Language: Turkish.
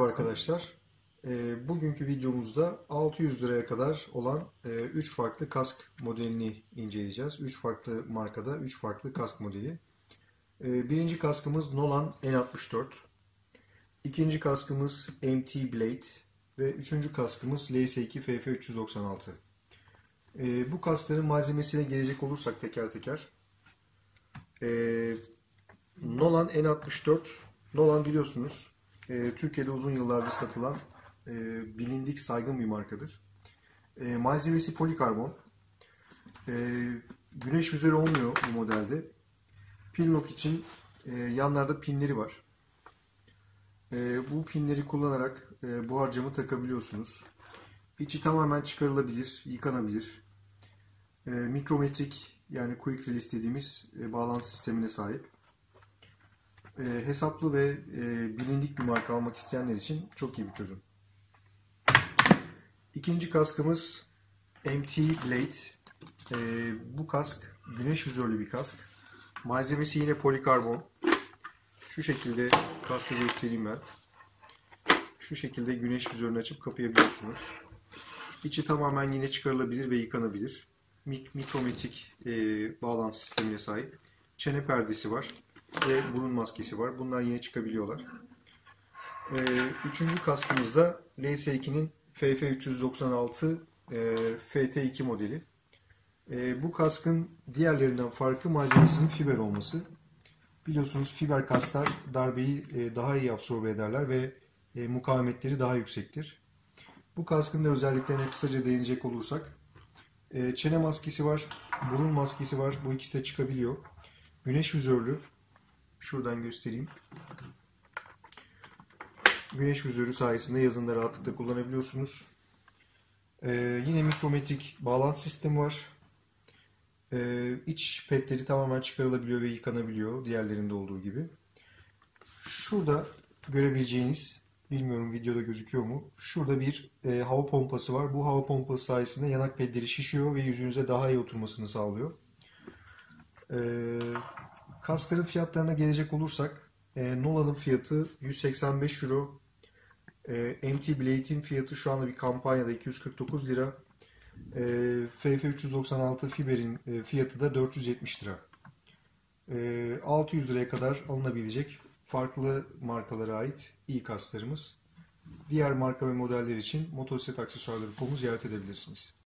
arkadaşlar. E, bugünkü videomuzda 600 liraya kadar olan 3 e, farklı kask modelini inceleyeceğiz. 3 farklı markada 3 farklı kask modeli. E, birinci kaskımız Nolan N64. İkinci kaskımız MT Blade. Ve üçüncü kaskımız LS2 FF396. E, bu kaskların malzemesine gelecek olursak teker teker. E, Nolan N64 Nolan biliyorsunuz e, Türkiye'de uzun yıllardır satılan e, bilindik saygın bir markadır. E, malzemesi polikarbon. E, güneş vizörü olmuyor bu modelde. Pin lock için e, yanlarda pinleri var. E, bu pinleri kullanarak e, buhar camı takabiliyorsunuz. İçi tamamen çıkarılabilir, yıkanabilir. E, mikrometrik yani quick release dediğimiz e, bağlantı sistemine sahip e, hesaplı ve e, bilindik bir marka almak isteyenler için çok iyi bir çözüm. İkinci kaskımız MT Blade. E, bu kask güneş vizörlü bir kask. Malzemesi yine polikarbon. Şu şekilde kaskı göstereyim ben. Şu şekilde güneş vizörünü açıp kapayabiliyorsunuz. İçi tamamen yine çıkarılabilir ve yıkanabilir. Mik mikrometrik e, bağlantı sistemine sahip. Çene perdesi var ve burun maskesi var. Bunlar yine çıkabiliyorlar. Ee, üçüncü kaskımızda LS2'nin FF396 e, FT2 modeli. E, bu kaskın diğerlerinden farkı malzemesinin fiber olması. Biliyorsunuz fiber kasklar darbeyi e, daha iyi absorbe ederler ve e, mukavemetleri daha yüksektir. Bu kaskın da özelliklerine kısaca değinecek olursak e, çene maskesi var, burun maskesi var. Bu ikisi de çıkabiliyor. Güneş vizörlü, Şuradan göstereyim. Güneş vizörü sayesinde yazında rahatlıkla kullanabiliyorsunuz. Ee, yine mikrometrik bağlantı sistemi var. Ee, iç petleri tamamen çıkarılabiliyor ve yıkanabiliyor. Diğerlerinde olduğu gibi. Şurada görebileceğiniz, bilmiyorum videoda gözüküyor mu? Şurada bir e, hava pompası var. Bu hava pompası sayesinde yanak pedleri şişiyor ve yüzünüze daha iyi oturmasını sağlıyor. Ee, Kaskların fiyatlarına gelecek olursak e, Nolan'ın fiyatı 185 euro. E, MT Blade'in fiyatı şu anda bir kampanyada 249 lira. E, FF396 Fiber'in e, fiyatı da 470 lira. E, 600 liraya kadar alınabilecek farklı markalara ait iyi kasklarımız. Diğer marka ve modeller için motosiklet aksesuarları.com'u ziyaret edebilirsiniz.